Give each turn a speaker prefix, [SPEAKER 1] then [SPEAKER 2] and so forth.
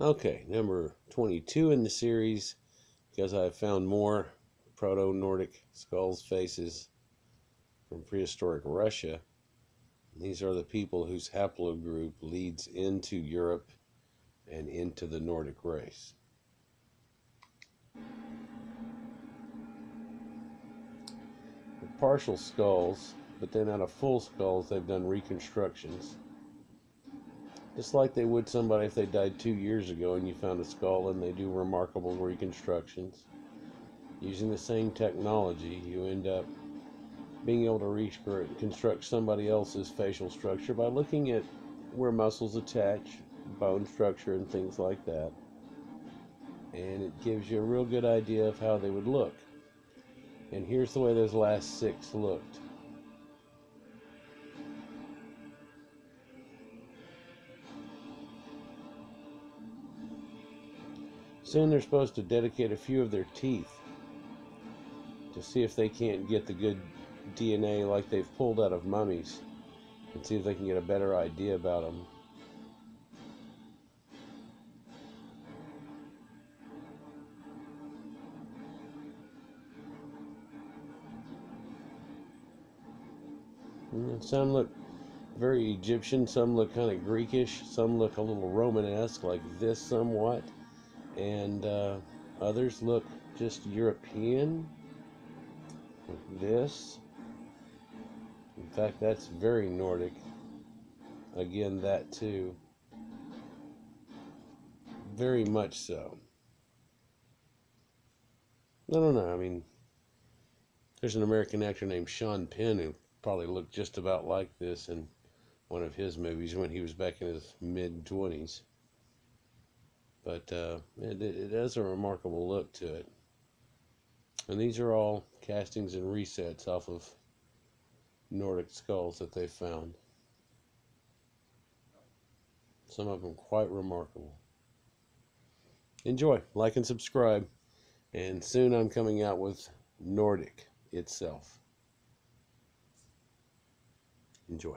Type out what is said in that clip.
[SPEAKER 1] Okay, number 22 in the series, because I've found more Proto Nordic skulls faces from prehistoric Russia. These are the people whose haplogroup leads into Europe and into the Nordic race. Partial skulls, but then out of full skulls, they've done reconstructions. Just like they would somebody if they died two years ago and you found a skull, and they do remarkable reconstructions. Using the same technology, you end up being able to reconstruct somebody else's facial structure by looking at where muscles attach, bone structure, and things like that. And it gives you a real good idea of how they would look. And here's the way those last six looked. Soon they're supposed to dedicate a few of their teeth to see if they can't get the good DNA like they've pulled out of mummies and see if they can get a better idea about them. Mm, some look very Egyptian, some look kind of Greekish, some look a little Romanesque, like this somewhat, and uh, others look just European, like this. In fact, that's very Nordic. Again, that too. Very much so. I don't know. I mean, there's an American actor named Sean Penn who probably looked just about like this in one of his movies when he was back in his mid 20s. But uh, it, it has a remarkable look to it. And these are all castings and resets off of Nordic skulls that they found. Some of them quite remarkable. Enjoy, like and subscribe, and soon I'm coming out with Nordic itself. Enjoy.